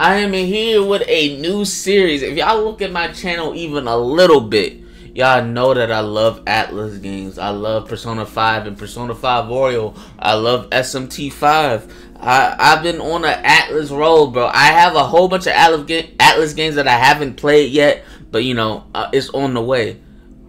I am here with a new series. If y'all look at my channel even a little bit, y'all know that I love Atlus games. I love Persona 5 and Persona 5 Royal. I love SMT 5. I, I've been on an Atlus roll, bro. I have a whole bunch of Atlas, Atlus games that I haven't played yet, but you know, uh, it's on the way.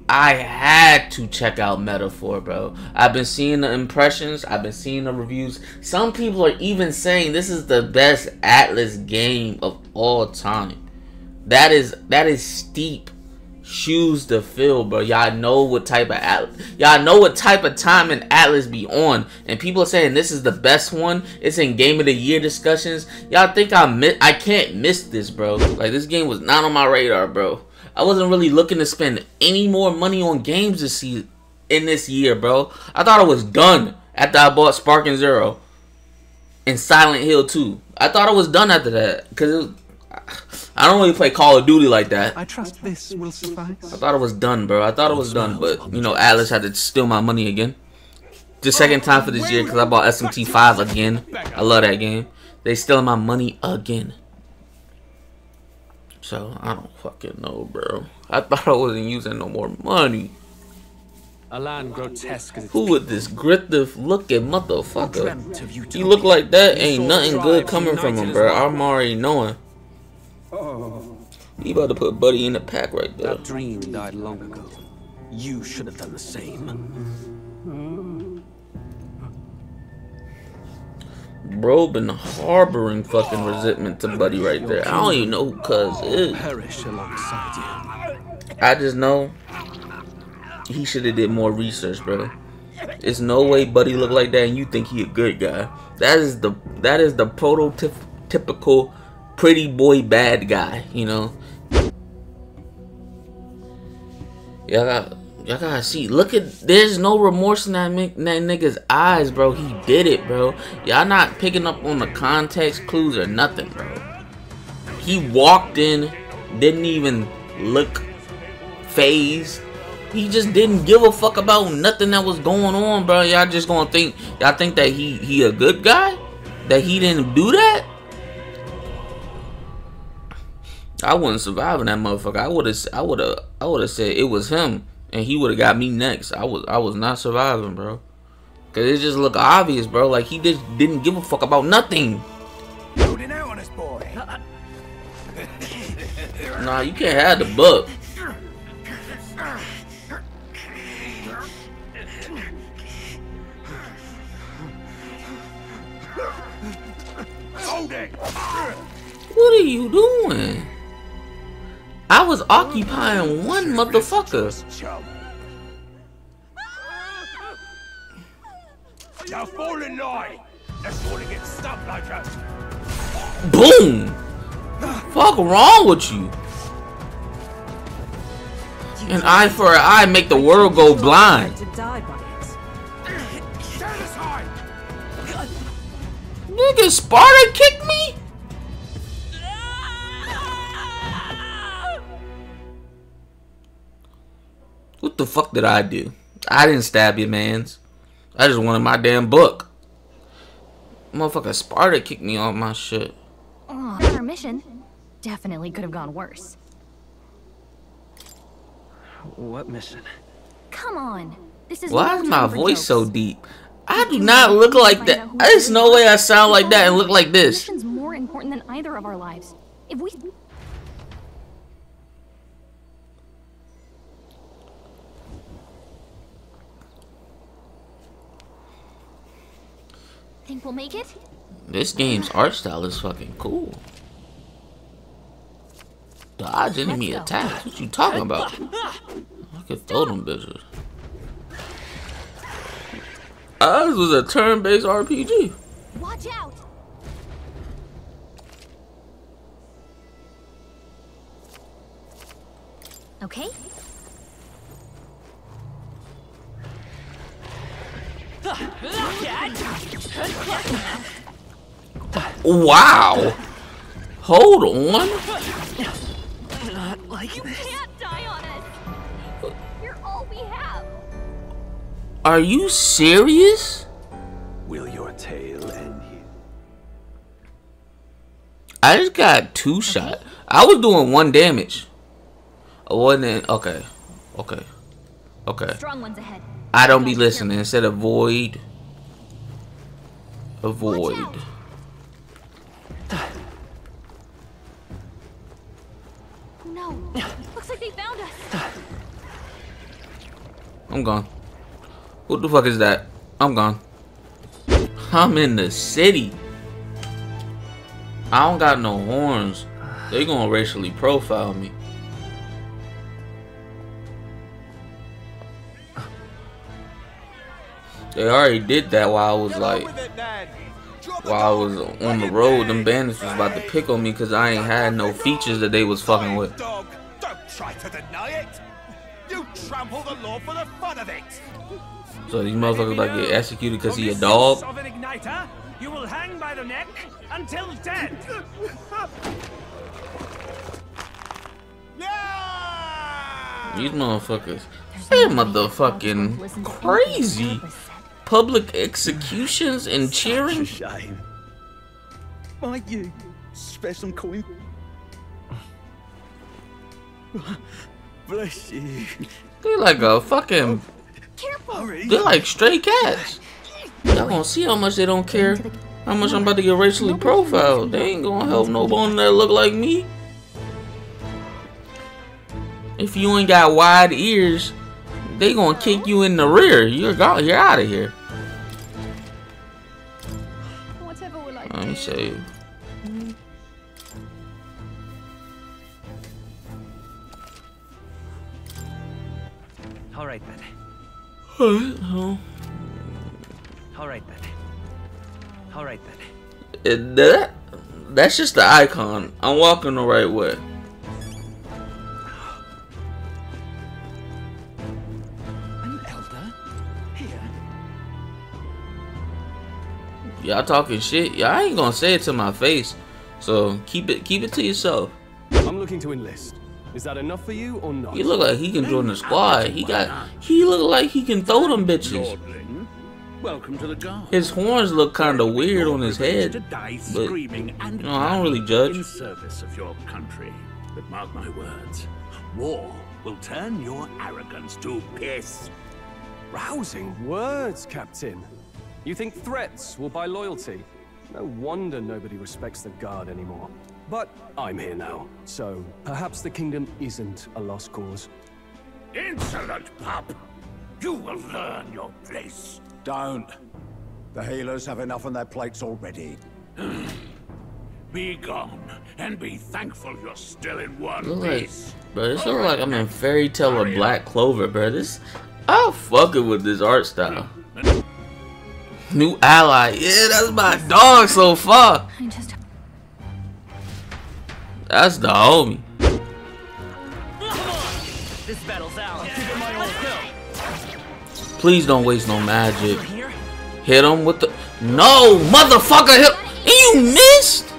I had to check out Metaphor, bro. I've been seeing the impressions, I've been seeing the reviews. Some people are even saying this is the best Atlus game of all time. That is that is steep shoes to fill, bro. Y'all know what type of Atlus, y'all know what type of time an Atlus be on, and people are saying this is the best one. It's in Game of the Year discussions. Y'all think I miss? I can't miss this, bro. Like this game was not on my radar, bro. I wasn't really looking to spend any more money on games this season in this year, bro. I thought it was done after I bought Sparking Zero and Silent Hill 2. I thought it was done after that because I don't really play Call of Duty like that. I trust this will suffice. I thought it was done, bro. I thought it was done, but you know, Atlus had to steal my money again. The second time for this year because I bought SMT 5 again. I love that game. They stealing my money again. So I don't fucking know, bro. I thought I wasn't using no more money. A land grotesque Who with this grittive looking motherfucker? dreamt of He look like that, ain't nothing good coming from him, bro. I'm already knowing. Oh. He about to put Buddy in the pack right there. That dream died long ago. You should have done the same. Bro been harboring fucking resentment to Buddy right there. I don't even know who Cuz is. I just know he should have did more research, bro. It's no way Buddy look like that and you think he a good guy. That is the that is the prototypical pretty boy bad guy, you know. Got y'all gotta see. Look at there's no remorse in that, that nigga's eyes, bro. He did it, bro. Y'all not picking up on the context clues or nothing, bro. He walked in, didn't even look phased. He just didn't give a fuck about nothing that was going on, bro. Y'all just gonna think y'all think that he he a good guy? That he didn't do that? I wouldn't survive in that motherfucker. I would have I would have I would have said it was him and he would have got me next. I was I was not surviving, bro. Cause it just looked obvious, bro. Like he just didn't give a fuck about nothing. Holding out on us, boy. Nah, you can't have the book. What are you doing? I was occupying one motherfucker. Now fall in line. Let's to get stuck like us. Boom! Fuck wrong with you? An eye for an eye make the world go blind. To die by it. Stand aside. Nigga, Sparta kicked me? The fuck did I do? I didn't stab you, mans. I just wanted my damn book. Motherfucker Sparta kicked me off my shit. Oh, Aw, our mission definitely could have gone worse. What mission? Come on. This is Why is my time for voice so deep? I do not look like that. There's no way I sound like that and look like this. Mission's more important than either of our lives. If we think we'll make it, This game's art style is fucking cool. Dodge enemy attacks. What you talking about? I could throw them bitches. Ours was a turn-based RPG. watch out. Okay. Wow. Hold on. Not like You can't die on us. You're all we have. Are you serious? Will your tale end here? I just got two shot. I was doing one damage. I wasn't okay. Okay. Okay. Strong ones ahead. I don't be listening. Instead of void. Avoid. No. Looks like they found us. I'm gone. What the fuck is that? I'm gone. I'm in the city. I don't got no horns. They gonna racially profile me. They already did that while I was like, while I was on the road. Them bandits was about to pick on me because I ain't had no features that they was fucking with. Dog, don't try to deny it. You trample the law for the fun of it. So these motherfuckers about to get executed because he a dog. Igniter, you will hang by the neck until dead. These motherfuckers, they motherfucking crazy. Public executions and cheering. shame. Might you spare some coin? Bless you. They like a fucking, oh, Careful. Hurry. they like stray cats. Y'all gonna see how much they don't care. How much I'm about to get racially profiled. They ain't gonna help nobody that look like me. If you ain't got wide ears, they gonna kick you in the rear. You're gone. You're out of here. Whatever will I Let me do? save. Mm-hmm. All right then. All right then. All right then. That that's just the icon. I'm walking the right way. Y'all talking shit. Y'all ain't gonna say it to my face. So keep it keep it to yourself. I'm looking to enlist. Is that enough for you or not? He look like he can join the mm, squad. He got he look like he can throw them bitches. Welcome to the guard. His horns look kind of weird on his head. die but, you know, I don't really in judge. service of your country. But mark my words, war will turn your arrogance to piss. Rousing words, Captain. You think threats will buy loyalty? No wonder nobody respects the guard anymore. But I'm here now, so perhaps the kingdom isn't a lost cause. Insolent pup! You will learn your place. Don't. The healers have enough on their plates already. Be gone, and be thankful you're still in one Look like, piece. bro, this look like I'm in Fairy Tail or Black Clover, bro. This, I'm fucking with this art style. New ally, yeah, that's my dog so far. That's the homie. This battle's out. Give it my all. Please don't waste no magic. Hit him with the no motherfucker. Hit and you missed.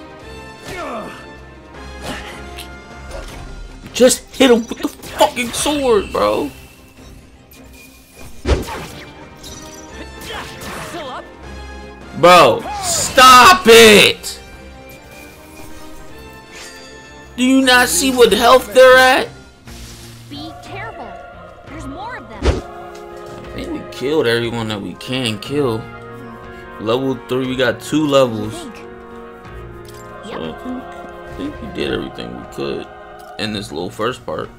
Just hit him with the fucking sword, bro. Bro, stop it! Do you not see what health they're at? be careful. There's more of them. I think we killed everyone that we can kill. Level 3, we got two levels. So I think, I think we did everything we could in this little first part.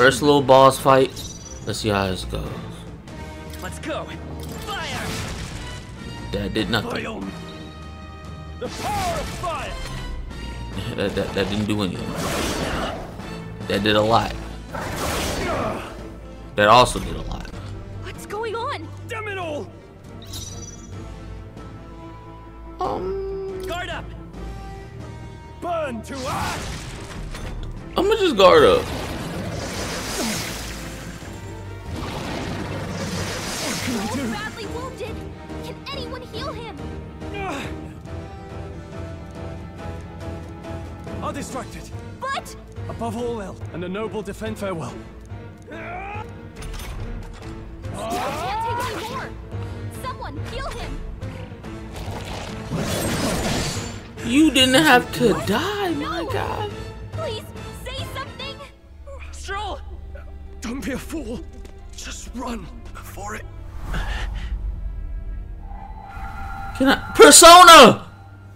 First little boss fight. Let's see how this goes. Let's go. Fire! That did nothing. The power of fire! that, that, that didn't do anything. That did a lot. That also did a lot. What's going on? Damn it all! Um, Guard up! Burn to ash! I'm gonna just guard up. Heal him? I'm distracted. But Above all else, and a noble defend farewell. I can't take any more. Someone heal him. You didn't have to die, my No. God. Persona!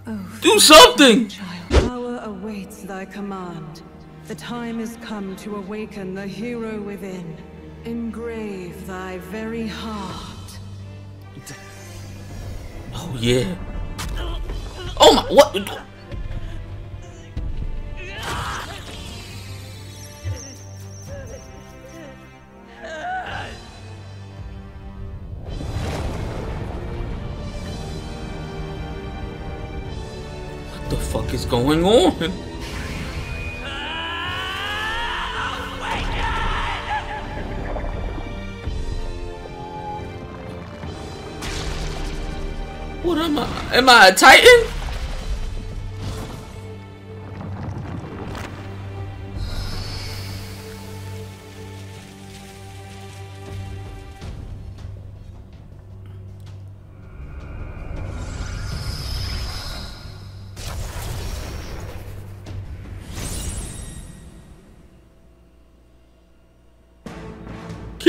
Oh, Do something! Power awaits thy command. The time is come to awaken the hero within. Engrave thy very heart. Oh, yeah. Oh my? What going on? What am I? Am I a titan?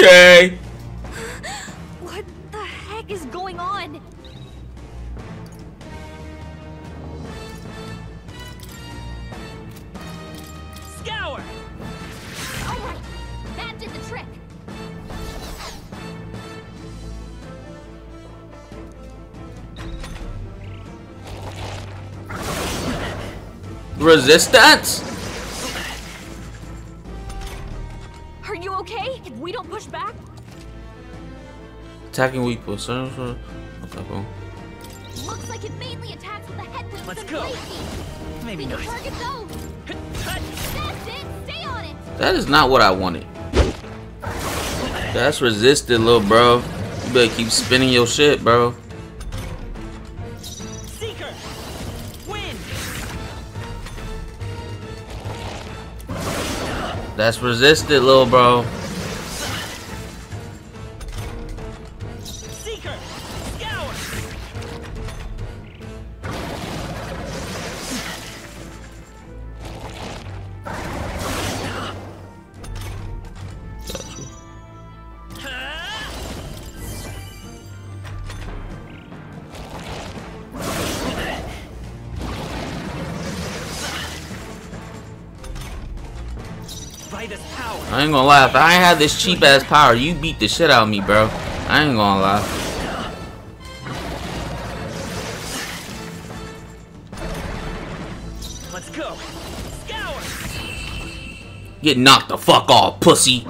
Okay. What the heck is going on? Scour! Alright, that did the trick. Resistance? Attacking weak points. Okay, cool. Looks like it mainly attacks with the headwinds Let's go. blade Maybe not. Target those. That's it. Stay on it. That is not what I wanted. That's resisted, little bro. You better keep spinning your shit, bro. Seeker! Win! That's resisted, little bro. Lie. If I ain't had this cheap ass power, you beat the shit out of me, bro. I ain't gonna lie. Let's go! Scour! Get knocked the fuck off, pussy.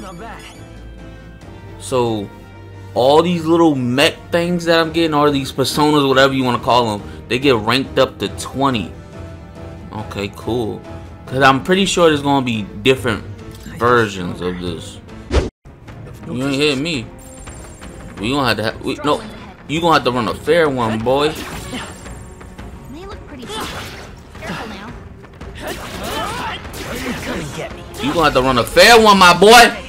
Not bad. So, all these little mech things that I'm getting, or these personas, whatever you want to call them, they get ranked up to 20. Okay, cool. Cause I'm pretty sure there's gonna be different versions of this. You ain't hit me. We gonna have to. Have, we, no, you gonna have to run a fair one, boy. They look pretty tough. Careful now. Come and get me. You gonna have to run a fair one, my boy.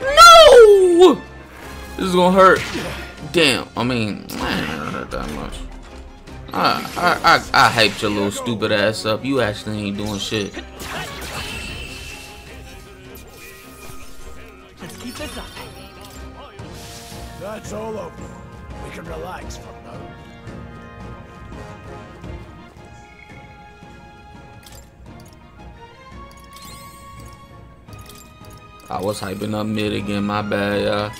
No! This is gonna hurt. Damn. I mean, I ain't hurt that much. I, I, I, I hyped your little stupid ass up. You actually ain't doing shit. Let's keep this up. That's all over. We can relax I was hyping up mid again. My bad, y'all.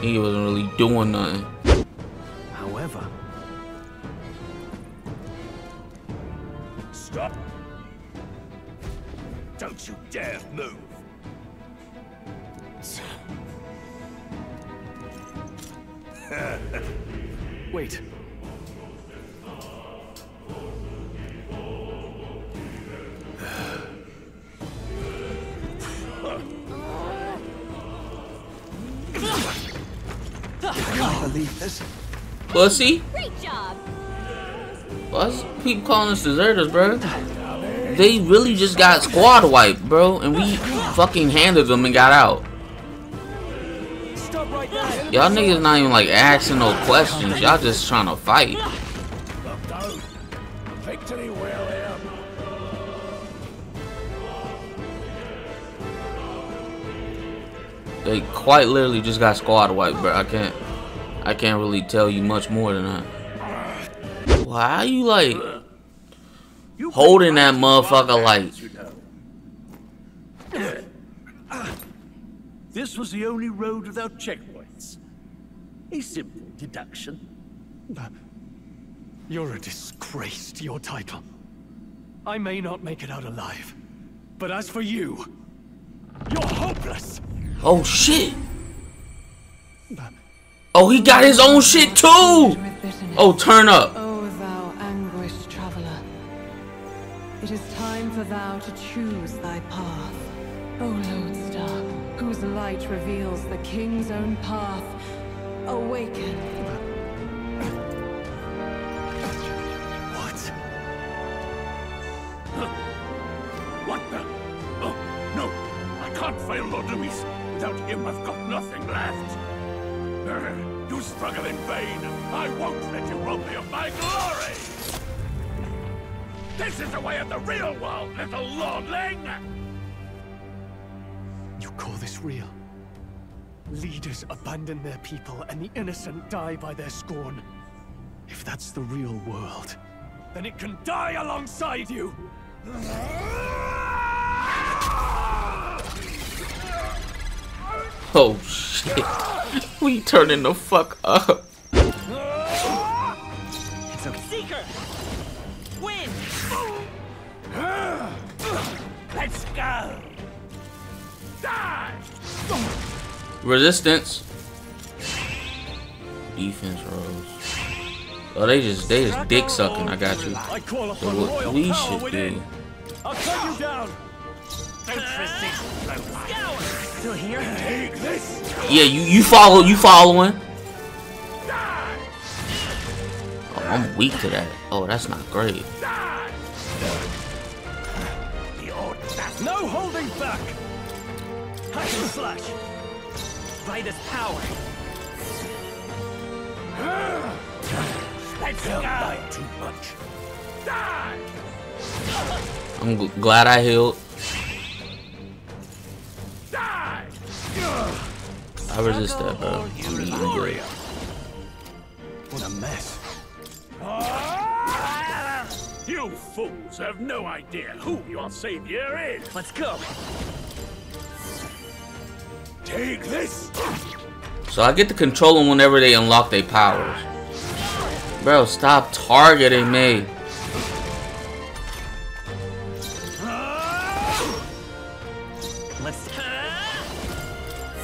He wasn't really doing nothing. However, Stop. Don't you dare move. wait. Believe. Pussy. Great job. Why's people calling us deserters, bro? They really just got squad wiped, bro, and we fucking handled them and got out. Stop right there. Y'all niggas not even like asking no questions. Y'all just trying to fight. Victory well here. They quite literally just got squad wiped, bro. I can't, I can't really tell you much more than that. Why are you like You holding that bring light motherfucker like? you know. This was the only road without checkpoints. A simple deduction. You're a disgrace to your title. I may not make it out alive, but as for you, you're hopeless. Oh shit! Oh, he got his own shit too. Oh, turn up. O thou anguished traveler, it is time for thou to choose thy path. O lodestar, whose light reveals the king's own path, awaken. What? What the? Oh, no. I can't fail Lord Luis. Without him, I've got nothing left. You struggle in vain. I won't let you rob me of my glory. This is the way of the real world, little lordling. You call this real? Leaders abandon their people and the innocent die by their scorn. If that's the real world, then it can die alongside you! Oh shit. We turning the fuck up. It's okay. Seeker! Win! Let's go. Die. Resistance. Defense rolls. Oh, they just they just dick sucking. I got you. So what we should do? I'll cut you down! Scour! Still here? Take this. Yeah, you you follow you following. Oh, I'm weak to that. Oh, that's not great. The. No holding back! Hack and slash! By this power. Let's go. too much. Die. I'm glad I healed. I resist that, bro. I'm eating good. What a mess. You fools have no idea who your savior is. Let's go. Take this. So I get to control them whenever they unlock their powers. Bro, stop targeting me.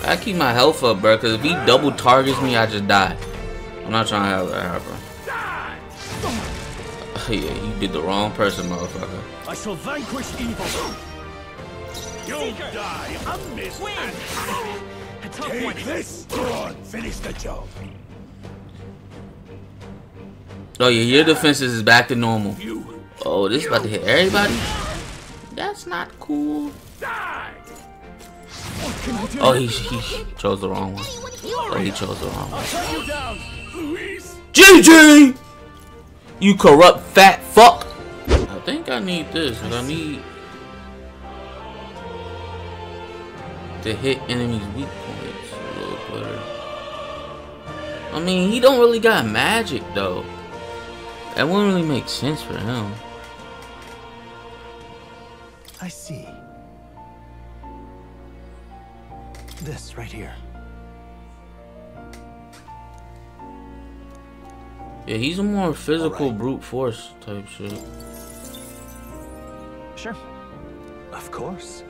I keep my health up, bro, because if he double targets me, I just die. I'm not trying to have that happen. Yeah, you did the wrong person, motherfucker. I shall vanquish evil! You'll die unmissed. Win! A tough one. This. Go on, finish the job. Oh yeah, your defenses is back to normal. Oh, this is about to hit everybody? That's not cool. die. Oh, he, he chose the wrong one. Oh, he chose the wrong one. Cut you down! Luis. GG! You corrupt fat fuck! I think I need this, but I need to hit enemies' weak points a little better. I mean, he don't really got magic though. That wouldn't really make sense for him. I see. This right here. Yeah, he's a more physical Alright. brute force type shit. Sure. Of course.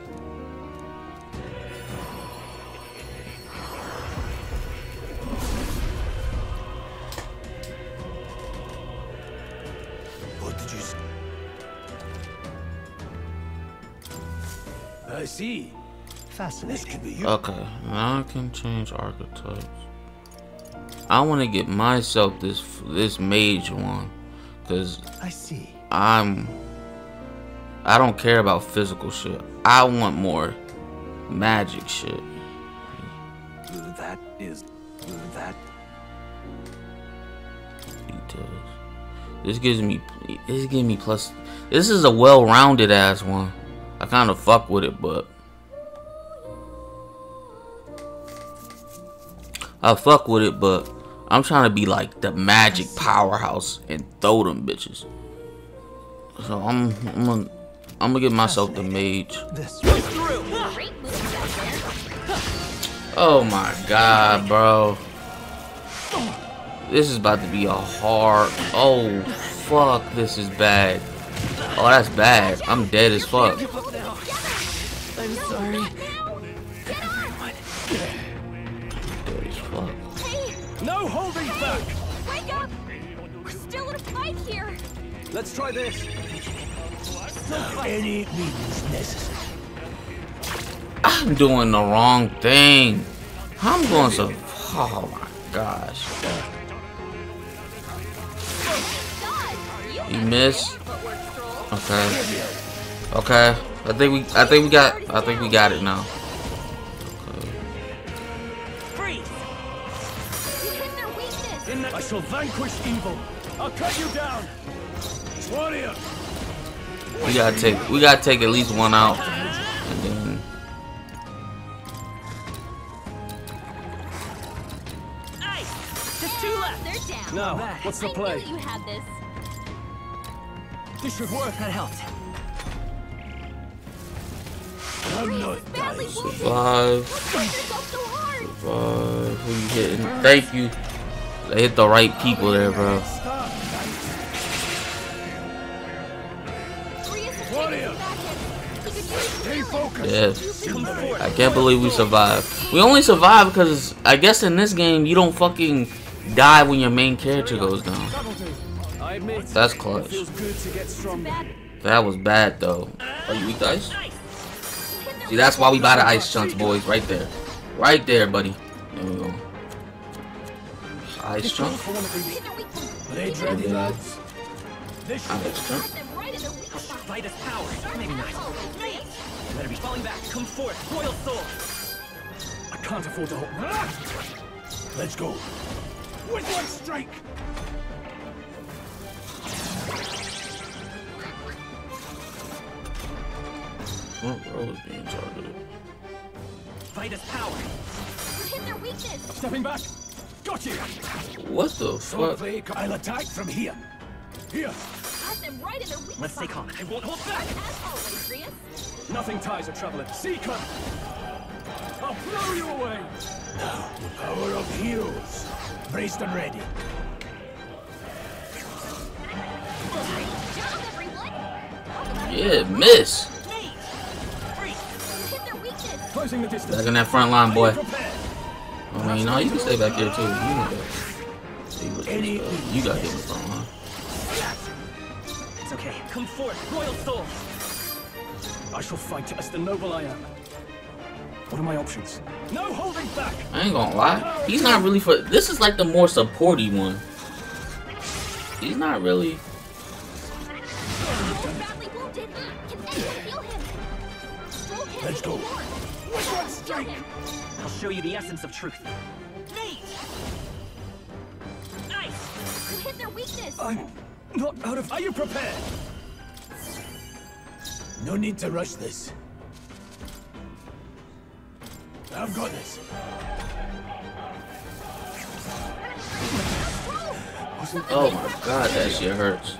What did you say? I see. This Fascinating. could be. Okay, now I can change archetypes. I want to get myself this this mage one, cause I see. I'm. I don't care about physical shit. I want more magic shit. That is that Details. This gives me. This gives me plus. This is a well-rounded ass one. I kind of fuck with it, but I fuck with it, but I'm trying to be like the magic powerhouse and throw them bitches. So I'm I'm gonna I'm gonna give myself the mage. Oh my god, bro. This is about to be a hard. Oh fuck, this is bad. Oh, that's bad. I'm dead as fuck. Let's try this. any means necessary. I'm doing the wrong thing. I'm going to. Oh my gosh. You You missed. fancy footwork, Strohl. Okay. Okay. I think we. I think we got. I think we got it now. Freeze! You hit their weakness. I shall vanquish evil. I'll cut you down. Warrior! We gotta take. We gotta take at least one out, and then. Ice! Just two left! They're down. Now, what's the play? you had this. This should work. That helped. I'm not He's dying. wounded. Five. Why yourself so hard? Five. Who you hitting? Thank you. They hit the right people there, bro. Yes. I can't believe we survived. We only survived because I guess in this game you don't fucking die when your main character goes down. That's clutch. That was bad though. Are you weak ice? See, that's why we buy the ice chunks, boys. Right there. Right there, buddy. There we go. Ice chunk. Ice chunk. Got them right in their weak spot. Fight us power! Maybe not. Wait. You better be falling back. Come forth, Royal Soul! I can't afford to hold. Ah! Let's go. With one strike! What role is being targeted? Fight us power! Hit their weakness. Stepping back. Got you. What the fuck? play. I'll attack from here. Here. Got them right in their weak Let's stay spot. calm. I won't hold back! As always, Brius. Nothing ties a traveler. Seeker. I'll blow you away. Now, the power of heroes. Braced and ready. Good job, everyone. Yeah, miss. Mate! Freeze! Hit their weakness. Closing the distance. Back in that front line, boy. Prepare. I mean, no, you can stay back here too. You know that. See this stuff- You got hit in the front line. It's okay. Come forth, Royal Soul! I shall fight as the noble I am. What are my options? No holding back. I ain't gonna lie. He's not really for. This is like the more supporty one. He's not really. You're badly wounded. Can anyone heal him? Strohl can't Let's go. anymore. With one strike! I'll show you the essence of truth. Mate! Nice! You hit their weakness. I'm not out of. Are you prepared? No need to rush this. I've got this. Oh my god, that shit hurts.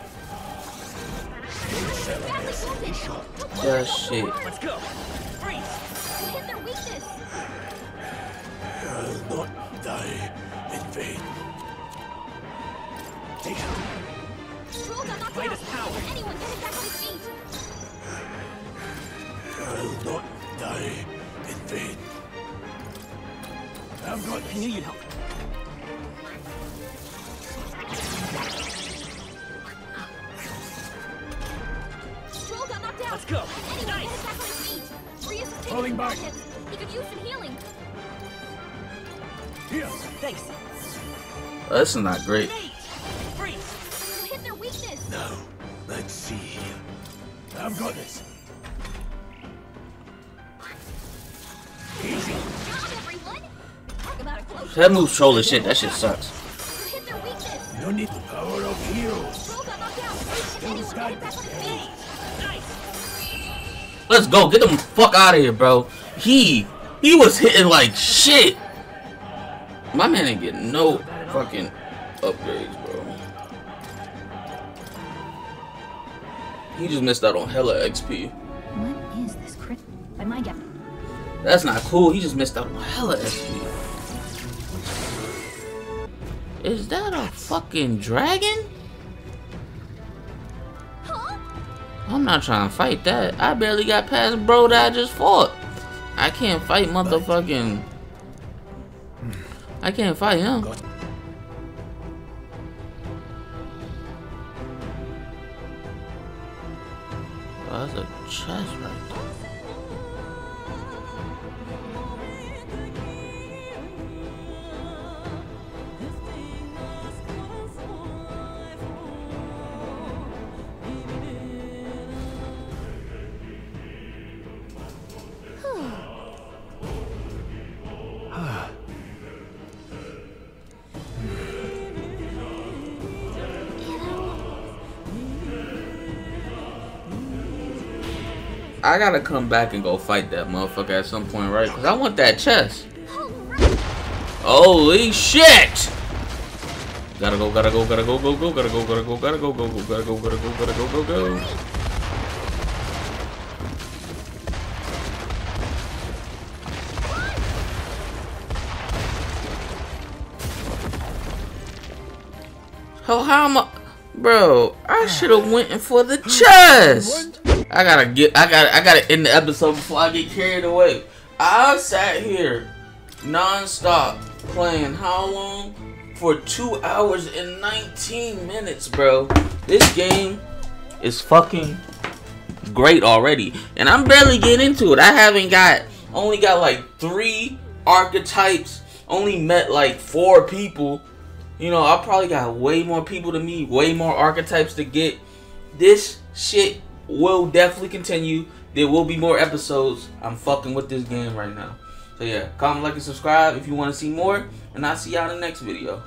That shit. Let's go! Freeze! Hit their weakness. I'll not die in vain. Take it. Strohl got knocked Fight out. power. Anyone get him back on his feet? I'll not die in vain. I've got I this. knew you'd help. Strohl got knocked out. Let's go. Can Nice. get him back on his feet? Brius is taking Falling back. He could use some healing. Here. Thanks. Oh, this is not great. You hit their weakness. Now, let's see here. I've got this. About That move troll shit. That shit sucks. You hit their weakness. You don't need the power of heroes. Bro got knocked out. Anyone get back on his feet. Let's go. Get the fuck out of here, bro. He he was hitting like shit. My man ain't getting no fucking upgrades, bro. He just missed out on hella XP. What is this crit? By my guess. That's not cool. He just missed out on hella XP. Is that a fucking dragon? I'm not trying to fight that. I barely got past bro that I just fought. I can't fight motherfucking. I can't fight him. Oh, that's a chest right there. I gotta come back and go fight that motherfucker at some point, right? Cause I want that chest. Holy shit! Gotta go, gotta go, gotta go, go, go, gotta go, gotta go, gotta go, go, go, gotta go, gotta go, gotta go, go, go. Oh, how am I? Bro, I should have went in for the chest. I gotta get, I gotta, I gotta end the episode before I get carried away. I sat here non-stop playing how long? For two hours and 19 minutes, bro. This game is fucking great already. And I'm barely getting into it. I haven't got, only got like three archetypes. Only met like four people. You know, I probably got way more people to meet, way more archetypes to get. This shit will definitely continue. There will be more episodes. I'm fucking with this game right now. So yeah, comment, like, and subscribe if you want to see more. And I'll see y'all in the next video.